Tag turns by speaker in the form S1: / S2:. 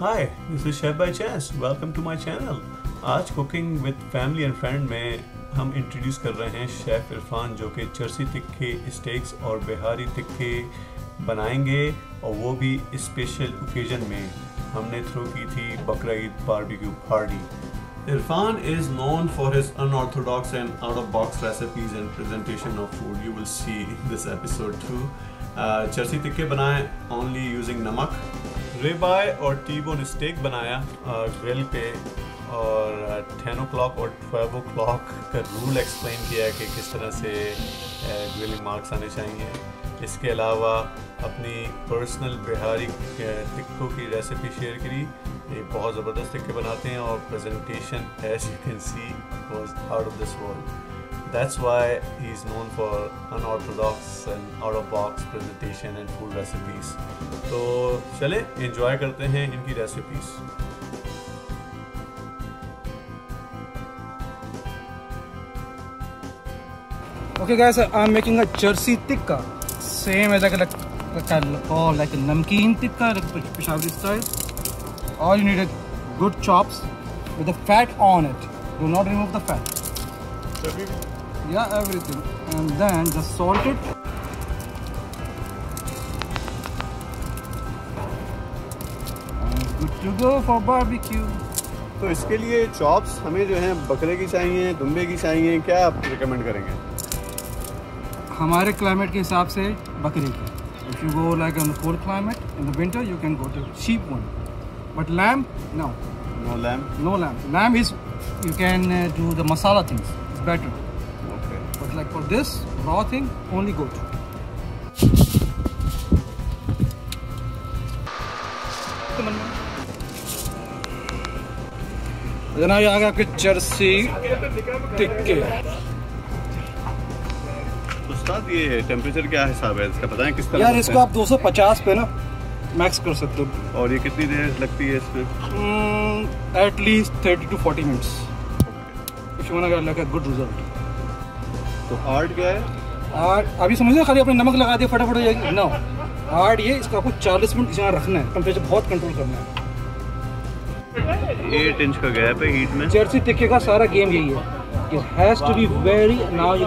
S1: Hi this is chef by chance welcome to my channel आज cooking with family and friend में हम introduce कर रहे हैं शेफ इरफान जो कि चर्सी तिक्के स्टेक्स और बिहारी तिक्के बनाएँगे, और वो भी स्पेशल ओकेजन में। हमने थ्रो की थी Bakra Eid barbecue party Irfan is known for his unorthodox and out-of-box recipes and presentation of food. You will see in this episode too. Charsi तिक्के बनाए ओनली यूजिंग नमक। रिबाय और T bone steak बनाया grill पे, और ten o'clock और twelve o'clock का rule explain किया कि किस तरह से ग्रिलिंग मार्क्स आने चाहिए। इसके अलावा अपनी पर्सनल बिहारी टिक्कों की रेसिपी शेयर करी। ये बहुत ज़बरदस्त टिक्के बनाते हैं और presentation as you can see was out of this world That's why he's known for unorthodox and out of box presentation and food recipes. तो चले enjoy करते हैं इनकी recipes.
S2: Okay guys, I'm making a Jersey tikka. Same as like a, like a, oh, like a namkeen tikka, like Peshawari style. All you need is good chops with the fat on it. Do not remove the fat yeah everything. And then just salt it. And go for barbecue.
S1: तो इसके लिए chops हमें जो हैं बकरे की चाहिए दुम्बे की चाहिए क्या आप रिकमेंड करेंगे?
S2: हमारे क्लाइमेट के हिसाब से बकरे की। If you go like in cold climate in the winter you can go to sheep one
S1: but lamb
S2: no no lamb no lamb lamb is you can do the masala things better like for this raw thing, only goat. जनाब ये आ गए आपके Jersey टिक्के।
S1: उस्ताद ये temperature क्या हिसाब है? इसका बताएँ किस तरह
S2: यार इसको आप 250 पे ना मैक्स कर सकते हो।
S1: और ये कितनी देर लगती है इसमें
S2: at least thirty to forty minutes if you want to like a good result
S1: तो आर्ट क्या है?
S2: आर्ट अभी समझ खाली अपने नमक लगा दिया फटाफट हो जाएगी। ना आर्ट ये इसको आपको 40 मिनट इस रखना है टेम्परेचर बहुत कंट्रोल करना है।
S1: एट इंच का गैप है हीट में।
S2: जर्सी टिक्के का सारा गेम यही है। It has to be very now you